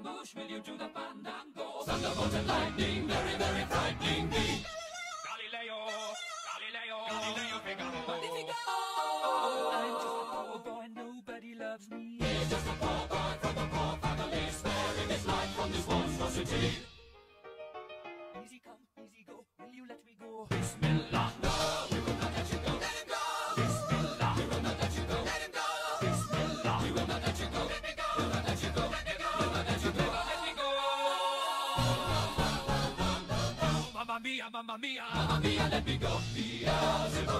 Scaramouche, will you do the fandango? Thunderbolt and lightning, very, very frightening me. Galileo, Galileo, Galileo Figaro. Magnifico! I'm just a poor boy, nobody loves me. He's just a poor boy from a poor family, sparing his life from this monstrosity. Easy come, Mamma mia, mamma mia! Mamma mia, let me go. Beelzebub